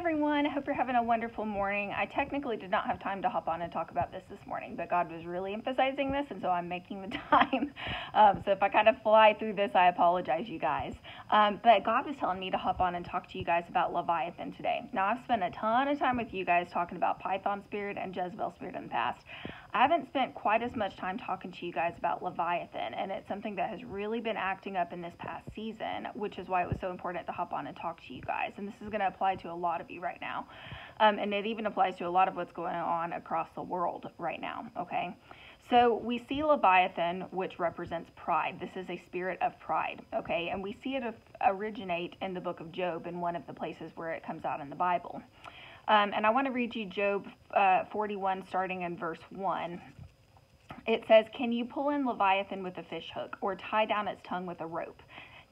everyone. I hope you're having a wonderful morning. I technically did not have time to hop on and talk about this this morning, but God was really emphasizing this, and so I'm making the time. Um, so if I kind of fly through this, I apologize, you guys. Um, but God was telling me to hop on and talk to you guys about Leviathan today. Now, I've spent a ton of time with you guys talking about Python spirit and Jezebel spirit in the past. I haven't spent quite as much time talking to you guys about Leviathan, and it's something that has really been acting up in this past season, which is why it was so important to hop on and talk to you guys. And this is going to apply to a lot of you right now. Um, and it even applies to a lot of what's going on across the world right now, okay? So we see Leviathan, which represents pride. This is a spirit of pride, okay? And we see it originate in the book of Job in one of the places where it comes out in the Bible. Um, and I want to read you Job uh, 41, starting in verse 1. It says, Can you pull in Leviathan with a fish hook, or tie down its tongue with a rope?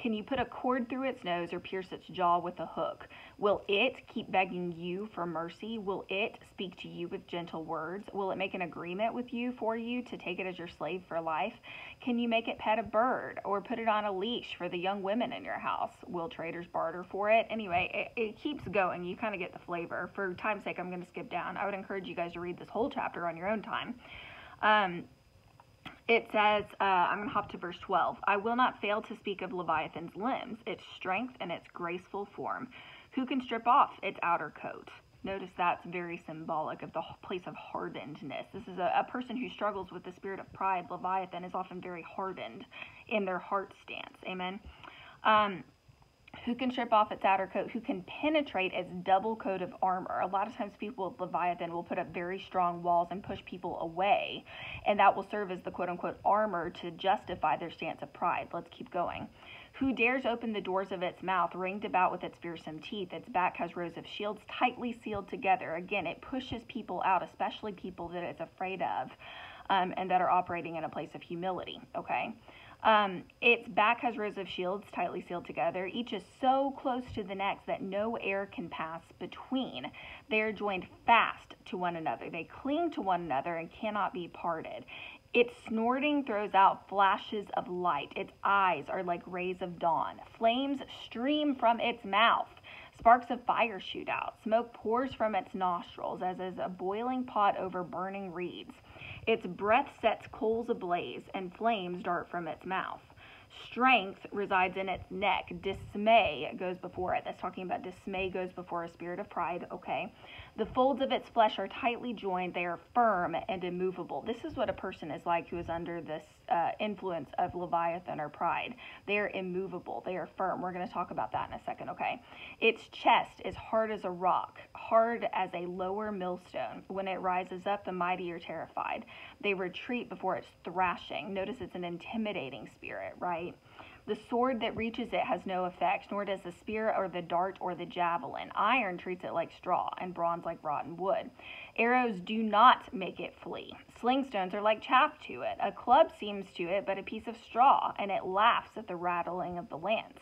Can you put a cord through its nose or pierce its jaw with a hook? Will it keep begging you for mercy? Will it speak to you with gentle words? Will it make an agreement with you for you to take it as your slave for life? Can you make it pet a bird or put it on a leash for the young women in your house? Will traders barter for it? Anyway, it, it keeps going. You kind of get the flavor. For time's sake, I'm going to skip down. I would encourage you guys to read this whole chapter on your own time. Um, it says, uh, I'm going to hop to verse 12. I will not fail to speak of Leviathan's limbs, its strength, and its graceful form. Who can strip off its outer coat? Notice that's very symbolic of the place of hardenedness. This is a, a person who struggles with the spirit of pride. Leviathan is often very hardened in their heart stance. Amen. Um, who can strip off its outer coat, who can penetrate its double coat of armor. A lot of times, people with Leviathan will put up very strong walls and push people away, and that will serve as the quote unquote armor to justify their stance of pride. Let's keep going. Who dares open the doors of its mouth, ringed about with its fearsome teeth? Its back has rows of shields tightly sealed together. Again, it pushes people out, especially people that it's afraid of um, and that are operating in a place of humility. Okay. Um, its back has rows of shields tightly sealed together. Each is so close to the next that no air can pass between. They are joined fast to one another. They cling to one another and cannot be parted. Its snorting throws out flashes of light. Its eyes are like rays of dawn. Flames stream from its mouth. Sparks of fire shoot out. Smoke pours from its nostrils as is a boiling pot over burning reeds. Its breath sets coals ablaze, and flames dart from its mouth. Strength resides in its neck. Dismay goes before it. That's talking about dismay goes before a spirit of pride. Okay. The folds of its flesh are tightly joined. They are firm and immovable. This is what a person is like who is under this uh, influence of Leviathan or pride. They are immovable. They are firm. We're going to talk about that in a second. Okay. Its chest is hard as a rock, hard as a lower millstone. When it rises up, the mighty are terrified. They retreat before its thrashing. Notice it's an intimidating spirit, right? The sword that reaches it has no effect, nor does the spear or the dart or the javelin. Iron treats it like straw, and bronze like rotten wood. Arrows do not make it flee. Slingstones are like chaff to it. A club seems to it but a piece of straw, and it laughs at the rattling of the lance.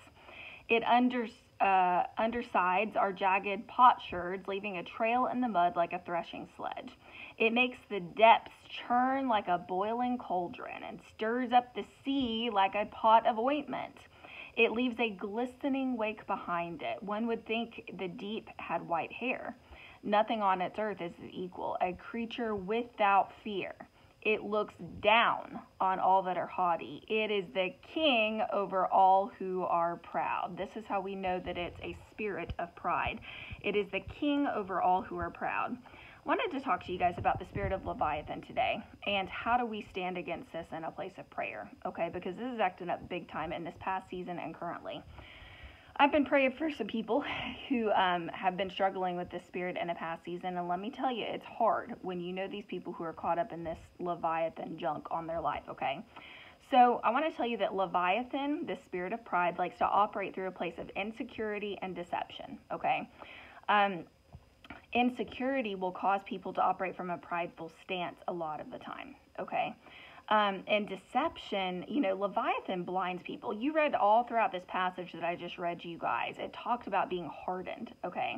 It under, uh, undersides are jagged potsherds, leaving a trail in the mud like a threshing sledge. It makes the depths churn like a boiling cauldron and stirs up the sea like a pot of ointment. It leaves a glistening wake behind it. One would think the deep had white hair. Nothing on its earth is equal, a creature without fear. It looks down on all that are haughty. It is the king over all who are proud. This is how we know that it's a spirit of pride. It is the king over all who are proud wanted to talk to you guys about the spirit of Leviathan today and how do we stand against this in a place of prayer, okay? Because this is acting up big time in this past season and currently. I've been praying for some people who um, have been struggling with this spirit in a past season, and let me tell you, it's hard when you know these people who are caught up in this Leviathan junk on their life, okay? So, I want to tell you that Leviathan, the spirit of pride, likes to operate through a place of insecurity and deception, okay? Um, insecurity will cause people to operate from a prideful stance a lot of the time. Okay. Um, and deception, you know, Leviathan blinds people. You read all throughout this passage that I just read you guys. It talked about being hardened. Okay.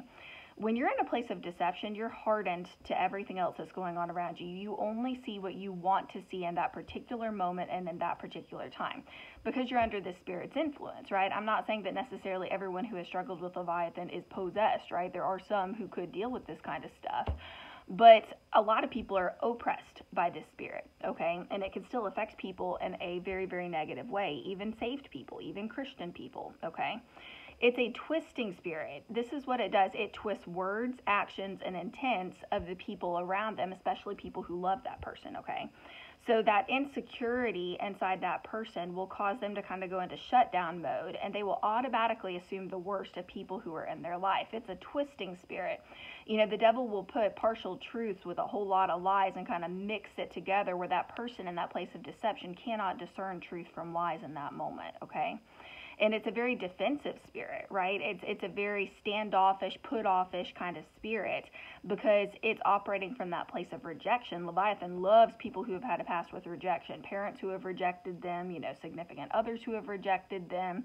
When you're in a place of deception, you're hardened to everything else that's going on around you. You only see what you want to see in that particular moment and in that particular time because you're under the spirit's influence, right? I'm not saying that necessarily everyone who has struggled with Leviathan is possessed, right? There are some who could deal with this kind of stuff. But a lot of people are oppressed by this spirit, okay? And it can still affect people in a very, very negative way, even saved people, even Christian people, okay? It's a twisting spirit. This is what it does it twists words, actions, and intents of the people around them, especially people who love that person, okay? So that insecurity inside that person will cause them to kind of go into shutdown mode and they will automatically assume the worst of people who are in their life. It's a twisting spirit. You know, the devil will put partial truths with a whole lot of lies and kind of mix it together where that person in that place of deception cannot discern truth from lies in that moment, okay? And it's a very defensive spirit, right? It's it's a very standoffish, put offish kind of spirit because it's operating from that place of rejection. Leviathan loves people who have had a past with rejection, parents who have rejected them, you know, significant others who have rejected them.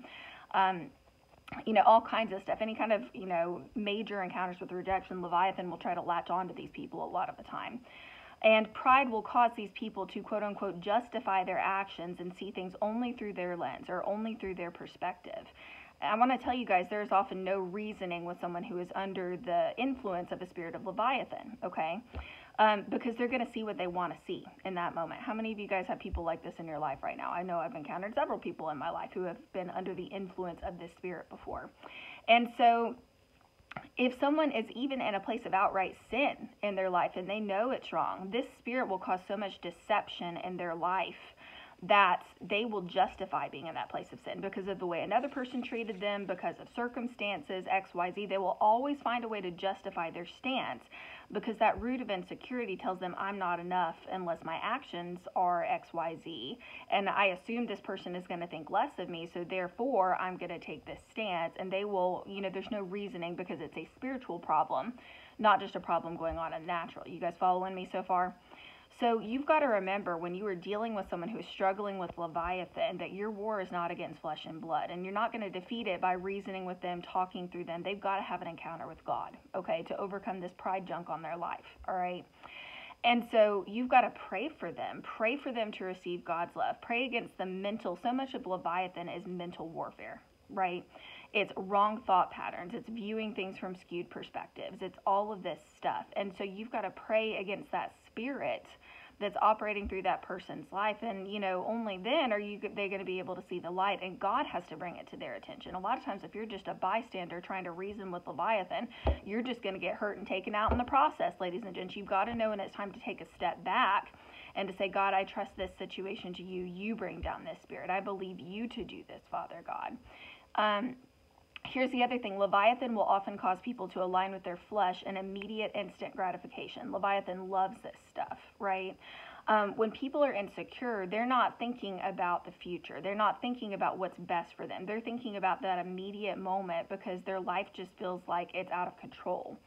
Um, you know, all kinds of stuff. Any kind of, you know, major encounters with rejection, Leviathan will try to latch on to these people a lot of the time. And pride will cause these people to quote unquote justify their actions and see things only through their lens or only through their perspective. I want to tell you guys there's often no reasoning with someone who is under the influence of a spirit of Leviathan, okay? Um, because they're going to see what they want to see in that moment. How many of you guys have people like this in your life right now? I know I've encountered several people in my life who have been under the influence of this spirit before. And so if someone is even in a place of outright sin in their life and they know it's wrong, this spirit will cause so much deception in their life that they will justify being in that place of sin because of the way another person treated them, because of circumstances, XYZ. They will always find a way to justify their stance because that root of insecurity tells them I'm not enough unless my actions are XYZ. And I assume this person is going to think less of me, so therefore I'm going to take this stance. And they will, you know, there's no reasoning because it's a spiritual problem, not just a problem going on in natural. You guys following me so far? So you've got to remember when you are dealing with someone who is struggling with Leviathan that your war is not against flesh and blood, and you're not going to defeat it by reasoning with them, talking through them. They've got to have an encounter with God, okay, to overcome this pride junk on their life, all right? And so you've got to pray for them. Pray for them to receive God's love. Pray against the mental. So much of Leviathan is mental warfare, right? It's wrong thought patterns. It's viewing things from skewed perspectives. It's all of this stuff. And so you've got to pray against that spirit that's operating through that person's life and you know only then are you they going to be able to see the light and god has to bring it to their attention a lot of times if you're just a bystander trying to reason with leviathan you're just going to get hurt and taken out in the process ladies and gents you've got to know when it's time to take a step back and to say god i trust this situation to you you bring down this spirit i believe you to do this father god um, Here's the other thing Leviathan will often cause people to align with their flesh and immediate instant gratification. Leviathan loves this stuff, right? Um, when people are insecure, they're not thinking about the future. They're not thinking about what's best for them. They're thinking about that immediate moment because their life just feels like it's out of control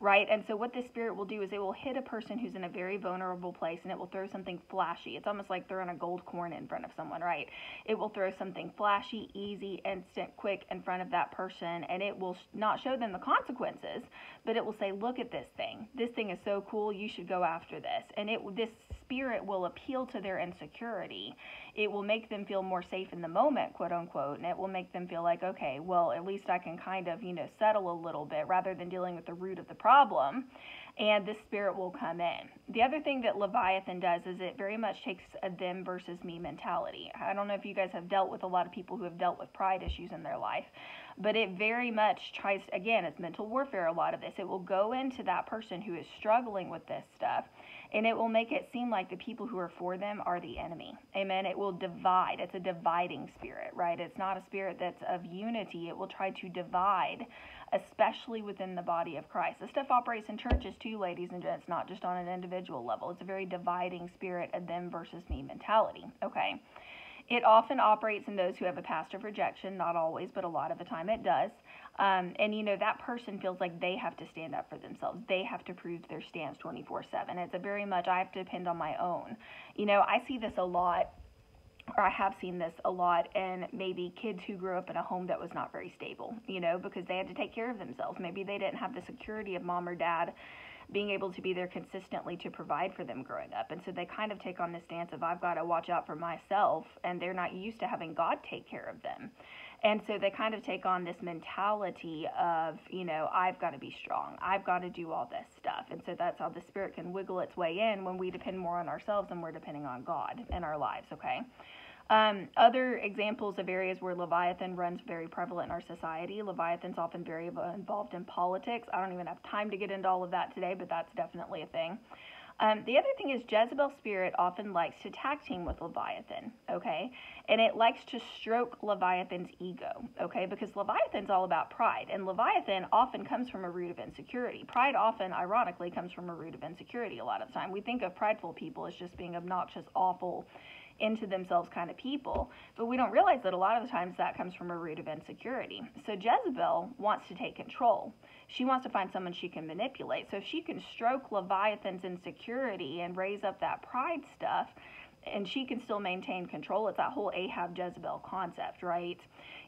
right? And so what this spirit will do is it will hit a person who's in a very vulnerable place and it will throw something flashy. It's almost like throwing a gold coin in front of someone, right? It will throw something flashy, easy, instant, quick in front of that person and it will not show them the consequences, but it will say, "Look at this thing. This thing is so cool. You should go after this." And it this spirit will appeal to their insecurity. It will make them feel more safe in the moment, quote unquote, and it will make them feel like, okay, well, at least I can kind of, you know, settle a little bit rather than dealing with the root of the problem. And the spirit will come in. The other thing that Leviathan does is it very much takes a them versus me mentality. I don't know if you guys have dealt with a lot of people who have dealt with pride issues in their life, but it very much tries, again, it's mental warfare, a lot of this. It will go into that person who is struggling with this stuff and it will make it seem like the people who are for them are the enemy. Amen. It will divide. It's a dividing spirit, right? It's not a spirit that's of unity. It will try to divide, especially within the body of Christ. This stuff operates in churches too, ladies and gents, not just on an individual level. It's a very dividing spirit, a them versus me mentality. Okay. It often operates in those who have a past of rejection, not always, but a lot of the time it does. Um, and you know, that person feels like they have to stand up for themselves. They have to prove their stance 24 7. It's a very much, I have to depend on my own. You know, I see this a lot or I have seen this a lot and maybe kids who grew up in a home that was not very stable, you know, because they had to take care of themselves. Maybe they didn't have the security of mom or dad being able to be there consistently to provide for them growing up. And so they kind of take on this stance of, I've got to watch out for myself, and they're not used to having God take care of them. And so they kind of take on this mentality of, you know, I've got to be strong. I've got to do all this stuff. And so that's how the spirit can wiggle its way in when we depend more on ourselves than we're depending on God in our lives, okay? Um, other examples of areas where Leviathan runs very prevalent in our society. Leviathan's often very involved in politics. I don't even have time to get into all of that today, but that's definitely a thing. Um, the other thing is Jezebel's spirit often likes to tag team with Leviathan, okay? And it likes to stroke Leviathan's ego, okay? Because Leviathan's all about pride, and Leviathan often comes from a root of insecurity. Pride often, ironically, comes from a root of insecurity a lot of the time. We think of prideful people as just being obnoxious, awful, into themselves kind of people. But we don't realize that a lot of the times that comes from a root of insecurity. So Jezebel wants to take control. She wants to find someone she can manipulate. So if she can stroke Leviathan's insecurity and raise up that pride stuff, and she can still maintain control. It's that whole Ahab Jezebel concept, right?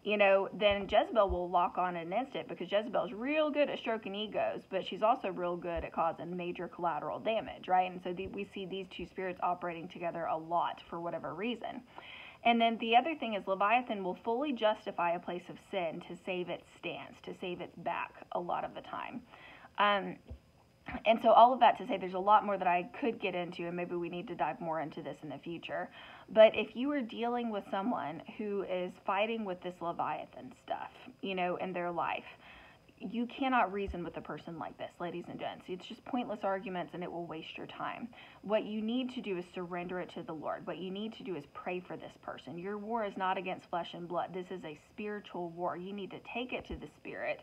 You know, then Jezebel will lock on in an instant because Jezebel's real good at stroking egos, but she's also real good at causing major collateral damage, right? And so the, we see these two spirits operating together a lot for whatever reason. And then the other thing is Leviathan will fully justify a place of sin to save its stance, to save its back a lot of the time. Um, and so all of that to say there's a lot more that I could get into and maybe we need to dive more into this in the future. But if you are dealing with someone who is fighting with this leviathan stuff, you know, in their life, you cannot reason with a person like this, ladies and gents. It's just pointless arguments and it will waste your time. What you need to do is surrender it to the Lord. What you need to do is pray for this person. Your war is not against flesh and blood. This is a spiritual war. You need to take it to the Spirit,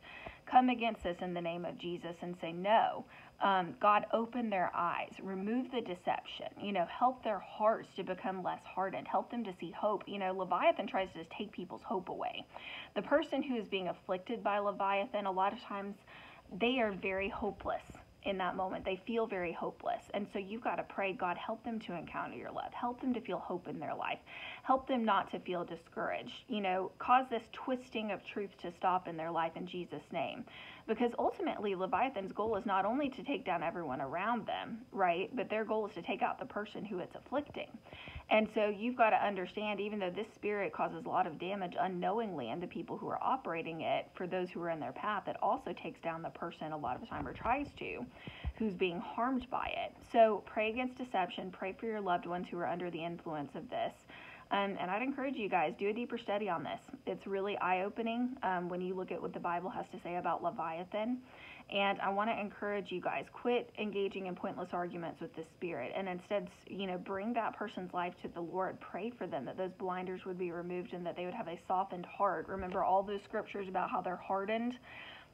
come against this in the name of Jesus and say, No, um, God, open their eyes, remove the deception, you know, help their hearts to become less hardened, help them to see hope. You know, Leviathan tries to just take people's hope away. The person who is being afflicted by Leviathan, a lot of times, they are very hopeless in that moment. They feel very hopeless. And so you've got to pray, God, help them to encounter your love. Help them to feel hope in their life. Help them not to feel discouraged. You know, cause this twisting of truth to stop in their life in Jesus' name. Because ultimately, Leviathan's goal is not only to take down everyone around them, right? But their goal is to take out the person who it's afflicting. And so you've got to understand, even though this spirit causes a lot of damage unknowingly and the people who are operating it, for those who are in their path, it also takes down the person a lot of the time or tries to, who's being harmed by it. So pray against deception. Pray for your loved ones who are under the influence of this. Um, and I'd encourage you guys do a deeper study on this. It's really eye opening um, when you look at what the Bible has to say about Leviathan. And I want to encourage you guys quit engaging in pointless arguments with the spirit and instead, you know, bring that person's life to the Lord. Pray for them that those blinders would be removed and that they would have a softened heart. Remember all those scriptures about how they're hardened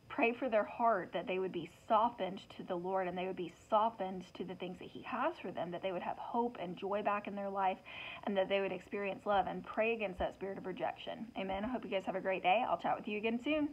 pray for their heart that they would be softened to the Lord and they would be softened to the things that He has for them, that they would have hope and joy back in their life, and that they would experience love and pray against that spirit of rejection. Amen. I hope you guys have a great day. I'll chat with you again soon.